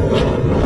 you